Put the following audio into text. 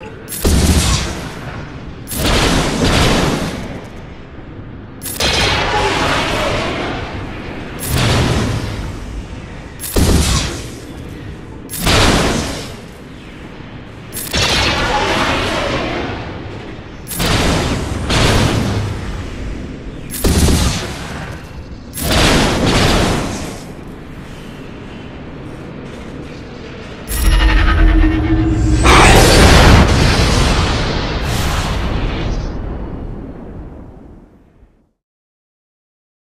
you